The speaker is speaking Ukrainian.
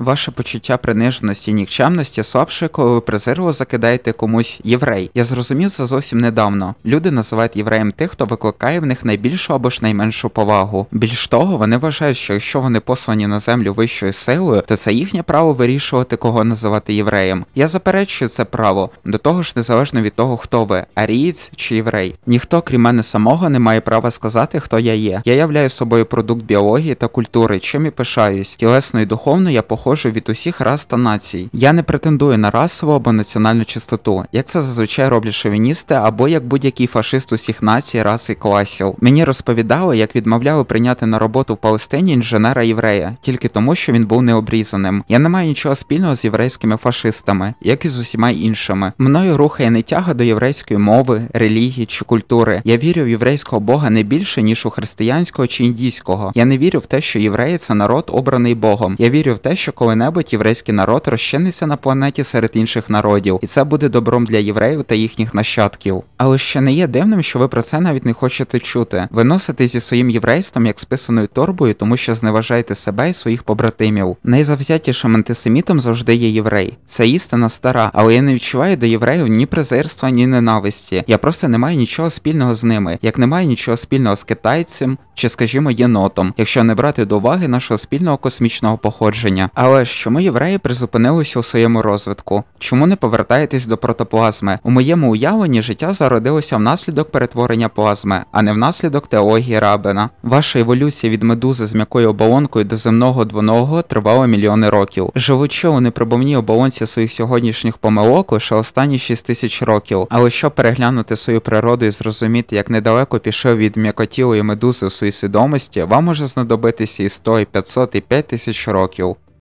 Ваше почуття приниженості і нікчемності слабше, коли ви презирливо закидаєте комусь єврей. Я зрозумів це зовсім недавно. Люди називають євреєм тих, хто викликає в них найбільшу або ж найменшу повагу. Більш того, вони вважають, що якщо вони послані на землю вищою силою, то це їхнє право вирішувати, кого називати євреєм. Я заперечую це право, до того ж незалежно від того, хто ви арієць чи єврей. Ніхто, крім мене самого, не має права сказати, хто я є. Я являю собою продукт біології та культури, чим і пишаюсь. Тілесно і духовно я походжу від усіх рас та націй. Я не претендую на расову або національну чистоту, як це зазвичай роблять шовіністи або як будь-який фашист усіх націй, рас і класів. Мені розповідали, як відмовляли прийняти на роботу в Палестині інженера єврея, тільки тому, що він був необрізаним. Я не маю нічого спільного з єврейськими фашистами, як і з усіма іншими. Мною рухає не тяга до єврейської мови, релігії чи культури. Я вірю в єврейського бога не більше, ніж у християнського чи індійського. Я не вірю в те, що євреї це народ обраний Богом. Я вірю в те, що коли-небудь єврейський народ розчиниться на планеті серед інших народів, і це буде добром для євреїв та їхніх нащадків. Але ще не є дивним, що ви про це навіть не хочете чути. Ви носите зі своїм єврейством як списаною торбою, тому що зневажаєте себе і своїх побратимів. Найзавзятішим антисемітом завжди є єврей. Це істина стара, але я не відчуваю до євреїв ні презирства, ні ненависті. Я просто не маю нічого спільного з ними, як не маю нічого спільного з китайцем чи, скажімо, єнотом, якщо не брати до уваги нашого спільного космічного походження. Але ж чому євреї призупинилися у своєму розвитку? Чому не повертаєтесь до протоплазми? У моєму уявленні життя зародилося внаслідок перетворення плазми, а не внаслідок теології Рабина. Ваша еволюція від медузи з м'якою оболонкою до земного двоногого тривала мільйони років. Живучи у неприбовній оболонці своїх сьогоднішніх помилок лише останні 6 тисяч років. Але щоб переглянути свою природу і зрозуміти, як недалеко пішов від м'якотілої медузи у своїй свідомості, вам може знадобитися і 100, і 500, і 5 тисяч років.